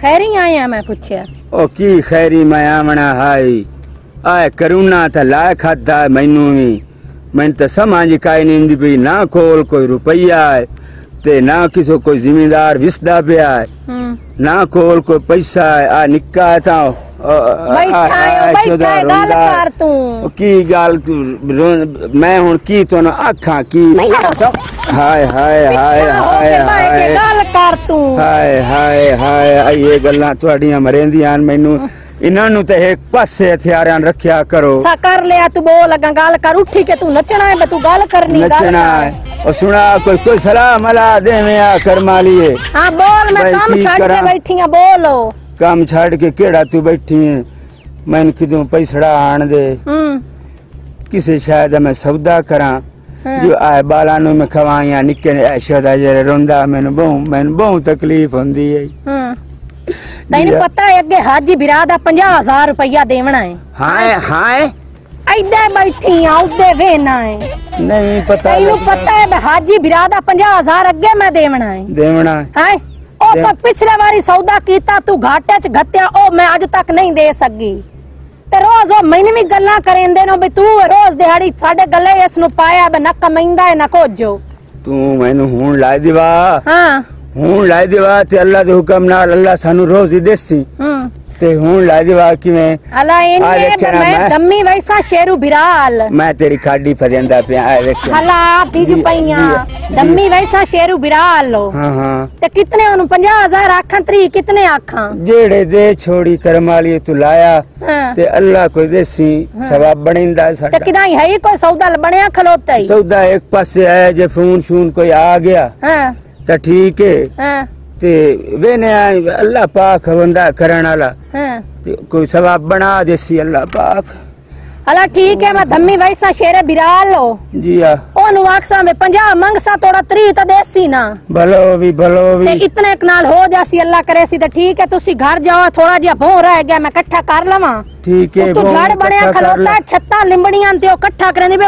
खैरी आया मैं पूछया। ओ की खैरी मैं आमना हाई आए करुणा था लाए खाता मैनू भी। मैंने तो समझ काई नहीं पी ना कोल कोई रुपया है ते ना किसी कोई जिम्मेदार विस्दा पे आए ना कोल कोई पैसा है। आ निक्का है ता की गाल मैं हूँ की तो आखा की? हाय हाय हाय हाय हाय। ਕਰ ਉਹ ਤੂੰ ਕੀ ਗੱਲ ਤੂੰ ਰੋ- ਮੈਂ ਹੁਣ ਕੀ ਤੁਹਾਨੂੰ ਆਖਾਂ ਕੀ ਹਾਏ ਹਾਏ ਹਾਏ ਪਿੱਛਾ ਹੋ ਹਾਏ ਕੇ ਬਾਏ ਕੇ ਹਾਏ ਗੱਲ ਕਰ ਤੂੰ ਹਾਏ ਹਾਏ ਹਾਏ ਆ ਇਹ ਗੱਲਾਂ ਤੁਹਾਡੀਆਂ ਮਰੇਂਦੀਆਂ ਹਨ ਮੈਨੂੰ ਇਹਨਾਂ ਨੂੰ ਤੇ ਇੱਕ ਪਾਸੇ ਹਥਿਆਰਾਂ ਨਾਲ ਰੱਖਿਆ ਕਰੋ ਸਾ ਕਰ ਲਿਆ ਤੂੰ ਬੋਲ ਲਗਾ ਗੱਲ ਕਰ ਉੱਠੀ ਕੇ ਤੂੰ ਨੱਚਣਾ ਹੈ ਬੇ ਤੂੰ ਗੱਲ ਕਰਨੀ ਗੱਲ ਨੱਚਣਾ ਕਰ। ਹੈ ਉਹ ਸੁਣਾ ਕੋਈ ਕੋਈ ਸਲਾਮ ਅਲਾ ਦੇਵੇਂ ਆ ਕਰਮਾ ਲੀਏ ਹਾਂ ਬੋਲ ਮੈਂ ਬਈ ਕੰਮ ਕੀ ਛੱਡ ਕੇ ਕਰਾਂ? ਬੈਠੀ ਆ ਬੋਲੋ ਕੰਮ ਛੱਡ ਕੇ ਕਿਹੜਾ ਤੂੰ ਬੈਠੀ ਹੈ ਮੈਨੂੰ ਕਿਦੋਂ ਪੈਸੜਾ ਆਣ ਦੇ ਹੂੰ ਕਿਸੇ ਸ਼ਾਇਦ ਮੈਂ ਸੌਦਾ ਕਰਾਂ ਹਾਂ। ਜੋ ਆਏ ਬਾਲਾਂ ਨੂੰ ਮੈਂ ਖਵਾਈਆਂ ਨਿੱਕੇ ਨੇ ਐਸ਼ੋ ਦਾ ਜਿਹੜੇ ਰੋਂਦਾ ਮੈਨੂੰ ਬਹੁ ਮੈਨੂੰ ਬਹੁ ਤਕਲੀਫ ਹੁੰਦੀ ਹੈ ਹੂੰ। ਤੈਨੂੰ ਆ। ਪਤਾ ਹੈ ਅੱਗੇ ਹਾਜੀ ਬਿਰਾ ਦਾ 50000 ਰੁਪਇਆ ਦੇਵਣਾ ਹੈ। ਹਾਏ ਹਾਏ। ਐਦੇ ਬੈਠੀ ਆ ਉੱਦੇ ਵੇਨਾ ਹੈ। ਨਹੀਂ ਪਤਾ ਤੈਨੂੰ। ਪਤਾ ਹੈ ਬੇ ਹਾਜੀ ਬਿਰਾ ਦਾ 50000 ਅੱਗੇ ਮੈਂ ਦੇਵਣਾ ਹੈ। ਦੇਵਣਾ ਹੈ। ਉਹ ਦੇ- ਤਾਂ ਪਿਛਲੇ ਵਾਰੀ ਸੌਦਾ ਕੀਤਾ ਤੂੰ ਘਾਟੇ ਚ ਘੱਤਿਆ ਉਹ ਮੈਂ ਅੱਜ ਤੱਕ ਨਹੀਂ ਦੇ ਸਕੀ। ਤੇ ਰੋਜ਼ ਉਹ ਮੈਨੂੰ ਵੀ ਗੱਲਾਂ ਕਰੇਂਦੇ ਨੇ ਵੀ ਤੂੰ ਰੋਜ਼ ਦਿਹਾੜੀ ਸਾਡੇ ਗੱਲੇ ਇਸ ਨੂੰ ਪਾਇਆ ਬੇ ਨਾ ਕਮਾਈਂਦਾ ਹੈ ਨਾ ਕੋਜੋ ਤੂੰ ਮੈਨੂੰ ਹੁਣ ਲਾਇ ਦੇਵਾ। ਹਾਂ। ਹੁਣ ਲਾਇ ਦੇਵਾ ਤੇ ਅੱਲਾ ਦੇ ਹੁਕਮ ਨਾਲ ਅੱਲਾ ਸਾਨੂੰ ਰੋਜ਼ ਹੀ ਦੇਸੀ। ਹੂੰ। ਤੇ ਹੁਣ ਲਾਇ ਦੇਵਾ ਕਿਵੇਂ? ਅਲਾ ਇਹਨੇ ਮੈਂ। ਦੰਮੀ ਵੈਸਾ ਸ਼ੇਰੂ ਬਿਰਾਲ। ਮੈਂ ਤੇਰੀ ਖਾਡੀ ਫਜੰਦਾ ਪਿਆ ਆ ਵੇਖ ਹਲਾ ਤੀਜ ਜੀ, ਪਈਆਂ। दम्मी वैसा शेरू बिराल लो हाँ हाँ तो कितने उन पंजा हजार आखन त्री कितने आखा जेड़े दे छोड़ी करमाली तू लाया हाँ। ते अल्लाह को देसी सवाब बनिंदा साडा ते किदाई है कोई सौदा बनया खलोता ही सौदा एक पासे आया जे फोन शून कोई आ गया हां तो ठीक है हां ਤੇ ਵੇਨੇ ਅੱਲਾਹ ਪਾਕ ਬੰਦਾ ਕਰਨ ਵਾਲਾ ਹਾਂ ਤੇ ਕੋਈ ਸਵਾਬ ਬਣਾ ਦੇਸੀ ਅੱਲਾਹ ਪਾਕ ਹਲਾ ਠੀਕ ਹੈ ਮੈਂ ਧੰਮੀ ਵੈਸਾ ਸ਼ੇਰੇ ਬਿਰਾਲ ਲੋ ਜੀ ਆ ਉਹਨੂੰ ਆਖਸਾਂ ਮੈਂ 50 ਮੰਗਸਾ ਤੋੜਾ ਤਰੀ ਤਾਂ ਦੇਸੀ ਨਾ ਭਲੋ ਵੀ ਭਲੋ ਤੇ ਵੀ ਇਤਨੇ ਕੁ ਨਾਲ ਹੋ ਜਾਸੀ ਅੱਲਾ ਕਰੇ ਸੀ ਤੇ ਠੀਕ ਹੈ ਤੁਸੀਂ ਘਰ ਜਾਓ ਥੋੜਾ ਜਿਹਾ ਭੋਂ ਰਹਿ ਗਿਆ ਮੈਂ ਇਕੱਠਾ ਕਰ ਲਵਾਂ ਠੀਕ ਹੈ ਤੂੰ ਬਹੁਤ ਜੜ ਬਣਿਆ ਇਕੱਠਾ ਕਰ ਖਲੋਤਾ ਲੈ। ਛੱਤਾਂ ਲਿੰਬੜੀਆਂ ਤੇ ਉਹ ਇਕੱਠਾ ਕਰਨ ਦੀ ਵੀ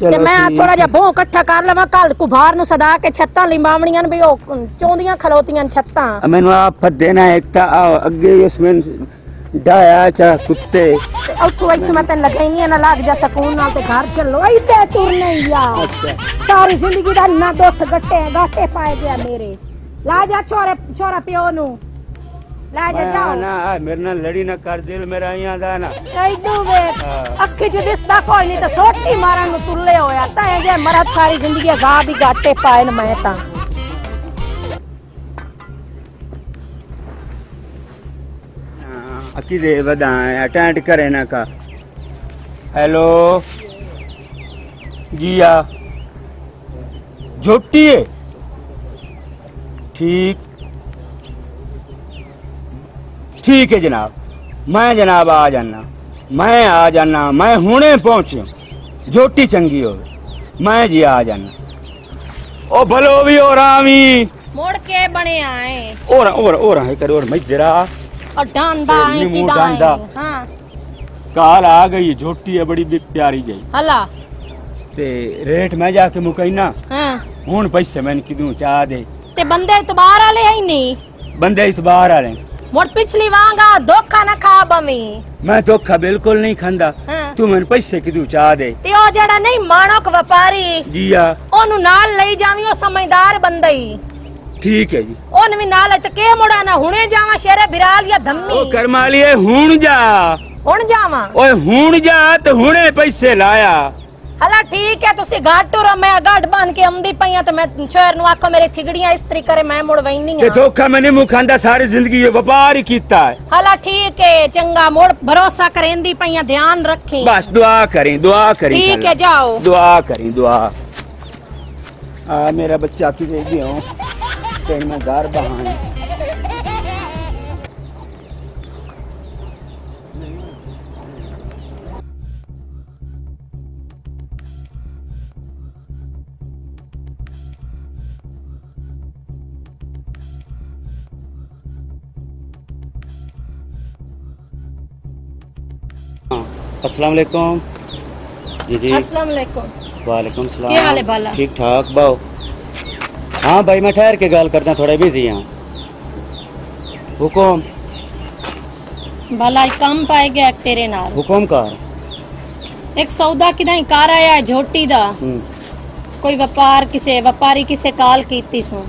ਤੇ ਮੈਂ ਥੋੜਾ ਜਿਹਾ ਭੋਂ ਇਕੱਠਾ ਕਰ ਲਵਾਂ ਕੱਲ ਕੁਭਾਰ ਨੂੰ ਸਦਾ ਕੇ ਛੱਤਾਂ ਲਿੰਬਾਵਣੀਆਂ ਨੇ ਵੀ ਉਹ ਚੌਂਦੀਆਂ ਖਲੋਤੀਆਂ ਛੱਤਾਂ। ਮੈਨੂੰ ਆਪ ਫੱਦੇ ਨਾ ਇੱਕ ਤਾਂ ਅੱਗੇ ਉਸ ਮੈਂ ਡਾਇਆ ਚਾ ਕੁੱਤੇ। ਤੇ ਉੱਥੋਂ ਇੱਥੇ ਮੈਂ ਤੈਨੂੰ ਲਗਾਈ ਨਹੀਂ ਨਾ ਲੱਗ ਜਾ ਸਕੂਨ ਨਾਲ ਤੇ ਘਰ ਚੱਲੋ। ਇੱਥੇ ਤੁਰਨੇ ਯਾਰ ਸਾਰੀ ਜ਼ਿੰਦਗੀ ਦਾ ਨਾ ਦੁੱਖ ਗੱਟੇ ਗਾਟੇ ਪਾਏ ਗਿਆ ਮੇਰੇ। ਲਾ ਜਾ ਛੋਰੇ ਛੋਰਾ ਪਿਓ ਨੂੰ। લાજે જાઓ ના આ મેરના લડીના કર દેલ મેરા અહીંયા દાના કઈ દઉં વે અખી જો દિસ દાખો નહીં તો સોટી મારવાનું તુલ્લે હોયા તા એ જે મરત સારી જિંદગી ગા બી ગાટે પાયન મેં તા अकी दे बधाए अटेंड करे ना का हेलो जिया झोटी है ठीक ਠੀਕ ਹੈ ਜਨਾਬ। ਮੈਂ ਜਨਾਬ ਆ ਜਾਣਾ ਮੈਂ ਆ ਜਾਣਾ ਮੈਂ ਹੁਣੇ ਪਹੁੰਚਿਆ। ਜੋਟੀ ਚੰਗੀ ਹੋਵੇ ਮੈਂ ਜੀ ਆ ਜਾਣਾ ਉਹ ਭਲੋ ਵੀ ਹੋ ਰਾਵੀ ਮੋੜ ਕੇ ਬਣੇ ਆਏ। ਔਰ ਔਰ ਔਰ ਹੈ ਮੈਂ ਜਰਾ। ਅਡਾਂਦਾ ਕਾਲ ਆ ਗਈ ਝੋਟੀ ਹੈ ਬੜੀ ਪਿਆਰੀ ਜਈ ਹਲਾ। ਤੇ ਰੇਟ ਮੈਂ ਜਾ ਕੇ ਮੁਕੈਨਾ ਹਾਂ। ਹੁਣ ਪੈਸੇ ਮੈਂ ਕਿਦੂ ਚਾਹ ਦੇ। ਤੇ ਬੰਦੇ ਇਤਬਾਰ ਵਾਲੇ ਹੈ ਨਹੀਂ। ਬੰਦੇ ਇਤਬਾਰ ਵਾਲੇ। ਮੁੜ ਪਿਛਲੀ ਵਾਂਗਾ ਧੋਖਾ ਨਾ ਖਾ ਬਵੀ ਮੈਂ ਧੋਖਾ ਬਿਲਕੁਲ ਨਹੀਂ ਖਾਂਦਾ ਹਾਂ ਤੂੰ ਮੈਨੂੰ ਪੈਸੇ ਕਿਦੋਂ ਚਾਹ ਦੇ ਤੇ ਉਹ ਜਿਹੜਾ ਨਹੀਂ ਮਾਣਕ ਵਪਾਰੀ ਜੀਆ ਉਹਨੂੰ ਨਾਲ ਲਈ ਜਾਵੀਂ ਉਹ ਸਮਝਦਾਰ ਬੰਦਾ ਹੀ ਠੀਕ ਹੈ ਜੀ ਉਹਨ ਵੀ ਨਾਲ ਤੇ ਕੇ ਮੁੜਾ ਨਾ ਹੁਣੇ ਜਾਵਾਂ ਸ਼ੇਰੇ ਬਿਰਾਲ ਜਾਂ ਉਹ ਧੰਮੀ ਕਰਮਾ ਵਾਲੀਏ ਹੁਣ ਜਾ ਹੁਣ ਜਾਵਾਂ ਓਏ ਹੁਣ ਜਾ ਤੇ ਹੁਣੇ ਪੈਸੇ ਲਾਇਆ ਹਲਾ ਠੀਕ ਹੈ ਤੁਸੀਂ ਗਾਟ ਟੁਰ ਮੈਂ ਗਾਟ ਬਣ ਕੇ ਆਉਂਦੀ ਪਈਆਂ ਤੇ ਮੈਂ ਸ਼ਹਿਰ ਨੂੰ ਆਖੋ ਮੇਰੀ ਥਿਗੜੀਆਂ ਇਸਤਰੀ ਕਰੇ ਮੈਂ ਮੁੜ ਵੈਨੀ ਤੇ ਆ ਧੋਖਾ ਮੈਨੇ ਮੂੰਹ ਖਾਂਦਾ ਸਾਰੀ ਜ਼ਿੰਦਗੀ ਇਹ ਵਪਾਰ ਹੀ ਕੀਤਾ ਹੈ। ਹਲਾ ਠੀਕ ਹੈ ਚੰਗਾ ਮੁੜ ਭਰੋਸਾ ਕਰੇਂਦੀ ਪਈਆਂ ਧਿਆਨ ਰੱਖੀ। ਬਸ ਦੁਆ ਕਰੀ ਦੁਆ ਕਰੀ ਠੀਕ। ਹੈ ਜਾਓ। ਦੁਆ ਕਰੀ ਦੁਆ। ਆ ਮੇਰਾ ਬੱਚਾ ਕੀ ਗਿਆ? ਤੇ ਮੈਂ ਘਰ ਬਹਾਨ। अस्सलाम वालेकुम जी जी। अस्सलाम वालेकुम वालेकुम सलाम। क्या हाल है बाला? ठीक ठाक बाओ। हाँ भाई मैं ठहर के गाल करता हूँ थोड़ा बिज़ी हूँ। हुकुम। भला काम पाए गया तेरे नाल। हुकुम का एक सौदा किदाई कार आया झोटी दा। हम्म। कोई व्यापार किसे व्यापारी किसे काल कीती सू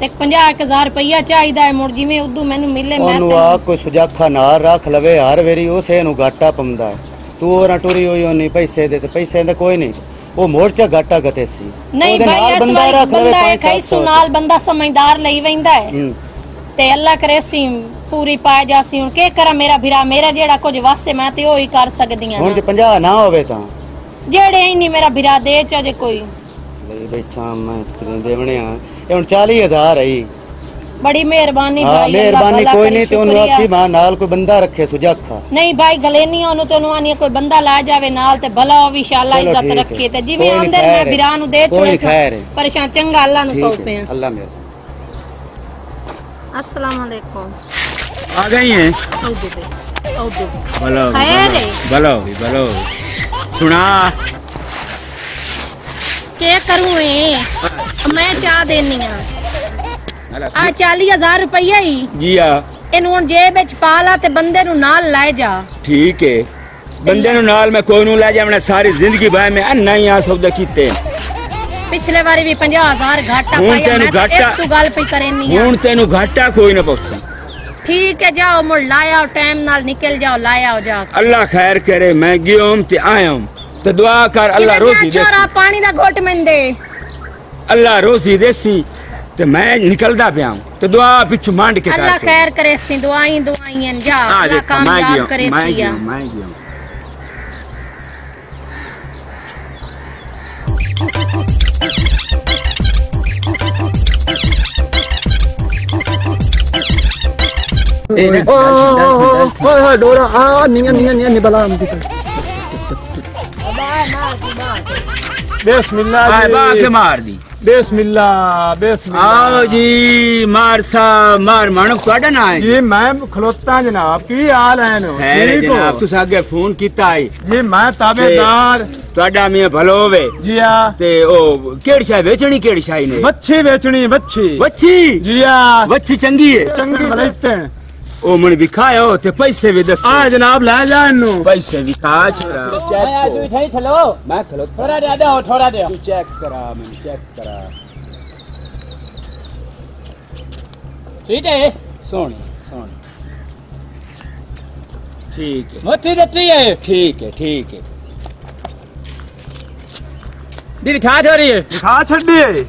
ਤੇ 50000 ਰੁਪਇਆ ਚਾਹੀਦਾ ਹੈ ਮੁੜ ਜਿਵੇਂ ਉਦੋਂ ਮੈਨੂੰ ਮਿਲੇ ਮੈਂ ਉਹਨੂੰ ਤੈਨੂੰ- ਆ ਕੋਈ ਸੁਜਾਖਾ ਨਾਲ ਰੱਖ ਲਵੇ ਹਰ ਵੇਰੀ ਉਸੇ ਨੂੰ ਘਾਟਾ ਪਮਦਾ ਹੈ। ਤੂੰ ਉਹਨਾਂ ਟੁਰੀ ਹੋਈ ਉਹਨੀ ਪੈਸੇ ਦੇ ਤੇ ਪੈਸੇ ਦਾ ਕੋਈ ਨਹੀਂ। ਉਹ ਮੋਰਚਾ ਘਾਟਾ ਗਤੇ ਸੀ। ਨਹੀਂ ਭਾਈ ਇਸ ਵਾਰੀ ਬੰਦਾ ਕਈ ਸੁਨਾਲ ਬੰਦਾ ਸਮਝਦਾਰ ਲਈ ਵੈਂਦਾ ਹੈ। ਤੇ ਅੱਲਾ ਕਰੇ ਸੀ ਪੂਰੀ ਪਾ ਜਾਸੀ ਹੁਣ ਕੀ ਕਰਾਂ ਮੇਰਾ ਵੀਰਾ ਮੇਰਾ ਜਿਹੜਾ ਕੁਝ ਵਾਸਤੇ ਮੈਂ ਤੇ ਉਹ ਹੀ ਕਰ ਸਕਦੀ ਹੁਣ ਹਾਂ ਜੇ 50 ਨਾ ਹੋਵੇ ਤਾਂ। ਜਿਹੜੇ ਹੀ ਨਹੀਂ ਮੇਰਾ ਵੀਰਾ ਦੇ ਚ ਜੇ ਕੋਈ। ਲਈ ਬੈਠਾ ਮੈਂ ਕਿਤੇ ਦੇਵਣੇ ਆ ਹੁਣ 40000 ਆਈ ਬੜੀ ਮਿਹਰਬਾਨੀ ਹਾਂ ਭਾਈ ਅੱਲਾ ਮਿਹਰਬਾਨੀ ਭਲਾ ਕੋਈ ਕਰੇ, ਨਹੀਂ ਤੇ ਉਹਨੂੰ ਸ਼ੁਕਰੀਆ। ਆਖੀ ਮਾਂ ਨਾਲ ਕੋਈ ਬੰਦਾ ਰੱਖੇ ਸੁਜਾਖਾ ਨਹੀਂ ਭਾਈ ਗਲੇ ਨਹੀਂ ਉਹਨੂੰ ਤੇ ਉਹਨੂੰ ਆਨੀ ਕੋਈ ਬੰਦਾ ਲਾ ਜਾਵੇ ਨਾਲ ਤੇ ਭਲਾ ਉਹ ਵੀ ਇਨਸ਼ਾਅੱਲਾ ਚਲੋ ਇੱਜ਼ਤ ਠੀਕ ਹੈ। ਰੱਖੇ ਤੇ ਜਿਵੇਂ ਕੋਈ ਨੀ, ਅੰਦਰ ਖੈਰ ਮੈਂ ਹੈ। ਵੀਰਾਂ ਨੂੰ ਦੇ ਕੋਈ ਛੋੜੇ ਨੀ, ਖੈਰ ਹੈ। ਪਰੇਸ਼ਾਨ ਚੰਗਾ ਅੱਲਾ ਨੂੰ ਠੀਕ ਸੌਂਪੇ ਹੈ ਅੱਲਾ ਮੇਰ अस्सलाम वालेकुम आ गई हैं औदु बे औदु बे भलो हो गई, खैर भलो है। हो, भलो हो गई, भलो हो गई। सुना के करूं ए मैं ਚਾਹ ਦੇਣੀ ਆ ਆ 40000 ਰੁਪਈਆ ਹੀ जी हाँ ਇਹਨੂੰ ਹੁਣ ਜੇਬ ਵਿੱਚ ਪਾ ਲਾ ਤੇ ਬੰਦੇ ਨੂੰ ਨਾਲ ਲੈ ਜਾ ਠੀਕ ਹੈ ਬੰਦੇ ਨੂੰ ਨਾਲ ਮੈਂ ਕੋਈ ਨੂੰ ਲੈ ਜਾਵਣਾ ਸਾਰੀ ਜ਼ਿੰਦਗੀ ਬਾਅਦ ਮੈਂ ਅੰਨਾ ਹੀ ਆ ਸੌਦਾ ਕੀਤੇ ਪਿਛਲੇ ਵਾਰੀ ਵੀ 50000 ਘਾਟਾ ਹੁਣ ਪਾਇਆ ਤੈਨੂੰ ਮੈਂ ਤਾਂ ਘਾਟਾ- ਇਸ ਤੋਂ ਗੱਲ ਪਈ ਕਰਨੀ ਆ ਹੁਣ ਤੈਨੂੰ ਘਾਟਾ ਕੋਈ ਨਾ ਪਉਸੀ ਠੀਕ ਹੈ ਜਾਓ ਮੁੜ ਲਾਇਆ ਟਾਈਮ ਨਾਲ ਨਿਕਲ ਜਾਓ ਲਾਇਆ ਜਾ अल्लाह खैर करे मैं गियोम ते आयम तो दुआ कर अल्लाह रोजी ਛੋਰਾ देसी ਪਾਣੀ ਦਾ ਘੁੱਟ ਮੰਦੇ अल्लाह रोजी देसी ते मैं निकलदा पिया हूं तो दुआ पिछु मांड के ਅੱਲਾ करके। ਖੈਰ ਕਰੇ ਸੀ ਦੁਆਈ ਦੁਆਈਆਂ ਜਾ आ ਅੱਲਾ देखो मैं ਕਾਮਯਾਬ गियोम ਕਰੇ मैं ਸੀ गियोम मैं गियोम ਓਏ ਹੋਏ ਡੋਰਾ ਆ ਨੀਆਂ ਨੀਆਂ ਨੀਆਂ ਨੀ ਬਲਾ ਆਮਦੀ बिस्मिल्लाह आए बा के जी मार दी बिस्मिल्लाह बिस्मिल्लाह आओ जी मार सा मार मानो ਤੁਹਾਡਾ ਨਾ ਹੈ जी मैं खलोता जनाब की हाल है नो ਖੈਰ ठीक ਜਨਾਬ हो ਤੁਸੀਂ ਅੱਗੇ ਫੋਨ ਕੀਤਾ ਹੈ जी मैं ताबेदार ਤੁਹਾਡਾ ਮੀਆਂ ਭਲੋ ਹੋਵੇ जी हाँ ਤੇ ਉਹ ਕਿਹੜੀ ਸ਼ਾਈ ਵੇਚਣੀ ਕਿਹੜੀ ਸ਼ਾਈ ਨੇ बच्ची बेचनी बच्ची ਵੱਛੀ जी हाँ ਵੱਛੀ ਚੰਗੀ ਹੈ चंगी बलैते ओ मन विखाया ते पैसे भी दस आ हाँ, जनाब ला जानो पैसे विखा छोरा। तो मैं आज उठाई थलो मैं खलो। थोड़ा दे दे थोड़ा दे। तू चेक करा मैं चेक करा। ठीक है। सुन सुन। ठीक है। मोती ठीक है। ठीक है ठीक है। दी विखा छोरी विखा छड़ी है।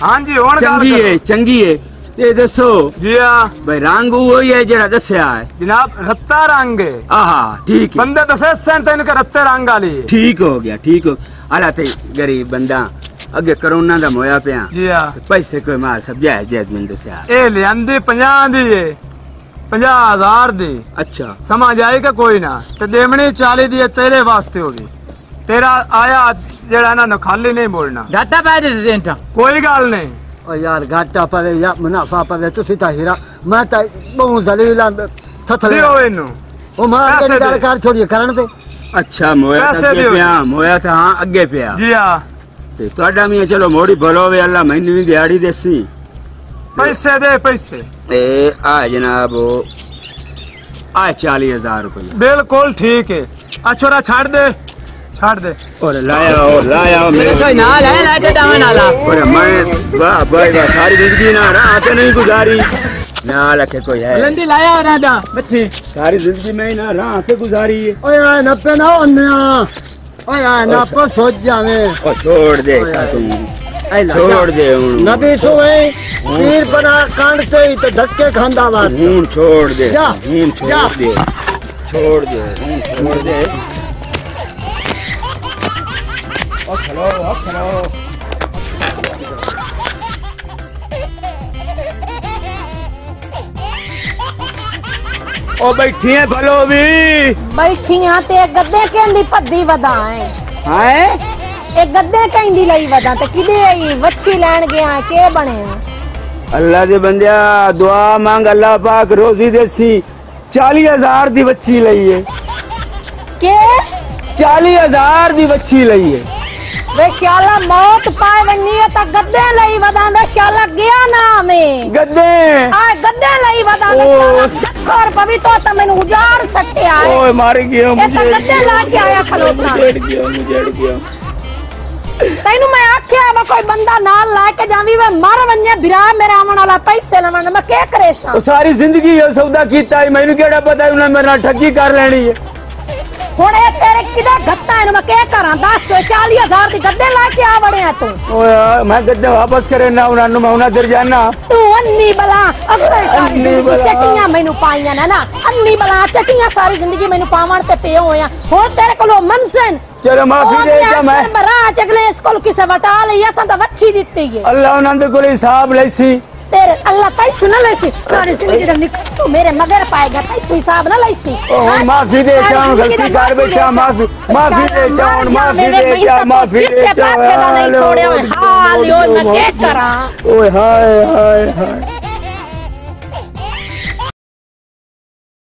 हाँ जी और चंगी है चंगी है। ਤੇ ਦੱਸੋ ਜੀ ਆ ਬਈ ਰੰਗ ਉਹ ਹੀ ਹੈ ਜਿਹੜਾ ਦੱਸਿਆ ਹੈ ਜਨਾਬ ਰੱਤਾ ਰੰਗ ਹੈ ਆਹਾ ਠੀਕ ਹੈ ਬੰਦੇ ਦੱਸੇ ਸੈਂ ਤੈਨੂੰ ਕਿ ਰੱਤੇ ਰੰਗ ਵਾਲੀ ਠੀਕ ਹੋ ਗਿਆ ਠੀਕ ਹੋ ਅਲਾ ਤੇ ਗਰੀਬ ਬੰਦਾ ਅੱਗੇ ਕਰੋਨਾ ਦਾ ਮੋਇਆ ਪਿਆ ਜੀ ਆ ਪੈਸੇ ਕੋਈ ਮਾਰ ਸਬਜਾ ਹੈ ਜੈਦ ਮੈਨੂੰ ਦੱਸਿਆ ਇਹ ਲਿਆਂਦੀ 50 ਦੀ ਏ 50000 ਦੀ ਅੱਛਾ ਸਮਝ ਆਏਗਾ ਕੋਈ ਨਾ ਤੇ ਦੇਵਣੀ 40 ਦੀ ਤੇਰੇ ਵਾਸਤੇ ਹੋਗੀ ਤੇਰਾ ਆਇਆ ਜਿਹੜਾ ਨਾ ਖਾਲੀ ਨਹੀਂ ਬੋਲਣਾ ਡਾਟਾ ਪੈ ਦੇ ਕੋਈ ਗੱਲ ਨਹੀਂ यार घाटा पवे या मुनाफा पवे तुसी ता हीरा मैं ता बहुत जलील थथले दियो इनु ओ मार के डाल कर छोड़ी करण पे अच्छा मोया ता अगे पिया मोया ता हाँ आगे पिया जी हाँ ते तोड़ा में चलो मोड़ी भलो वे अल्लाह महीने दी दिहाड़ी देसी पैसे दे पैसे ए आ जनाब आ 40000 रुपया बिल्कुल ठीक है अच्छा छोरा छाड़ दे छाड़ दे। और लाया और लाया मेरे। तो नाल है लाके दावा नाला और मैं वाह भाई वाह सारी ज़िंदगी ना रहा नहीं गुजारी। नाल के कोई है। बुलंदी लाया और ना बच्चे सारी ज़िंदगी में ना रहा आते गुजारी। ओए ओए ना ना अन्ना ओए ओए ना पे जावे। ओ छोड़ दे का तुम। छोड़ दे हूँ नबी सोए पीर बना कांड तो ही तो धक्के खांदा बात। हूँ छोड़ दे। हूँ छोड़ दे। छोड़ दे हूँ छोड़ दे। अब ओ बैठी है भलो भी। बैठी ते गद्दे पद्दी ए गद्दे लई ते किदे आई? वच्छी गया के बने अल्लाह दे बंदिया दुआ मांग अल्लाह पाक रोजी देसी। चालीस हज़ार दी वच्छी लई है। के? चालीस हज़ार दी वच्छी लई है। ਵੇ ਸ਼ਾਲਾ ਮੌਤ ਪਾਏ ਵੰਨੀ ਤਾਂ ਗੱਦੇ ਲਈ ਵਦਾਂ ਵੇ ਸ਼ਾਲਾ ਗਿਆ ਨਾ ਮੈਂ ਗੱਦੇ। ਆ ਗੱਦੇ ਲਈ ਵਦਾਂ ਵੇ ਸ਼ਾਲਾ ਸੱਖਰ ਤੋ ਤਾਂ ਮੈਨੂੰ ਉਜਾੜ ਸੱਟਿਆ ਓਏ ਮਾਰ ਗਿਆ ਮੁਝੇ ਇਹ ਗੱਦੇ ਲਾ ਕੇ ਆਇਆ ਖਲੋਤਾ। ਮੁਝੇ ਗਿਆ ਮੁਝੇ ਗਿਆ। ਤੈਨੂੰ ਮੈਂ ਆਖਿਆ ਮੈਂ ਕੋਈ ਬੰਦਾ ਨਾਲ ਲੈ ਕੇ ਜਾਵੀ ਵੇ ਮਰ ਵੰਨੇ ਬਿਰਾ ਮੇਰਾ ਆਉਣ ਵਾਲਾ ਪੈਸੇ ਲਵਣ ਮੈਂ ਕੀ ਕਰੇ ਸਾਂ? ਸਾਰੀ ਜ਼ਿੰਦਗੀ ਇਹ ਸੌਦਾ ਕੀਤਾ ਮੈਨੂੰ ਕਿਹੜਾ ਪਤਾ ਉਹਨਾਂ ਮੇਰੇ ਨਾਲ ਠੱਗੀ ਕਰ ਲੈਣੀ ਹੈ ਹੁਣ ਇਹ ਤੇਰੇ ਕਿਦਾ ਗੱਤਾ ਇਹਨੂੰ ਮੈਂ ਕੀ ਕਰਾਂ ਦੱਸ 40000 ਦੀ ਗੱਦੇ ਲਾ ਕੇ ਆ ਵੜਿਆ ਤੂੰ ਓਏ ਮੈਂ ਗੱਦੇ ਵਾਪਸ ਕਰੇ ਨਾ ਉਹਨਾਂ ਨੂੰ ਮੈਂ ਉਹਨਾਂ ਦਰ ਜਾਣਾ ਤੂੰ ਅੰਨੀ ਬਲਾ ਅਗਲੇ ਸਾਰੀ ਅੰਨੀ ਜ਼ਿੰਦਗੀ ਬਲਾ। ਚਟੀਆਂ ਮੈਨੂੰ ਪਾਈਆਂ ਨਾ ਨਾ ਅੰਨੀ ਬਲਾ ਚਟੀਆਂ ਸਾਰੀ ਜ਼ਿੰਦਗੀ ਮੈਨੂੰ ਪਾਵਣ ਤੇ ਪਿਓ ਹੋਇਆ ਹੁਣ ਤੇਰੇ ਕੋਲੋਂ ਮਨਸਨ ਚਲੋ ਮਾਫੀ ਦੇ ਜਾ ਮੈਂ ਬਰਾ ਚਗਲੇ ਇਸ ਕੋਲ ਕਿਸੇ ਵਟਾ ਲਈ ਅਸਾਂ ਤਾਂ ਵੱਛੀ ਦਿੱਤੀ ਏ ਅੱਲਾਹ ਉਹਨਾਂ ਦੇ ਕੋਲ ਹਿਸਾਬ तेरे अल्लाह ताई सुन लैसी। सारी ज़िंदगी दम निक तू मेरे मगर पाएगा ताई तू हिसाब ना लैसी। ओ हाँ? माफ़ी दे चाहूँ गलती कर बेटा माफ़ी माफ़ी दे चाहूँ माफ़ी दे जा माफ़ी दे जा पास से ना नहीं छोड़े हाल यो ना के करा? ओए हाय हाय हाय।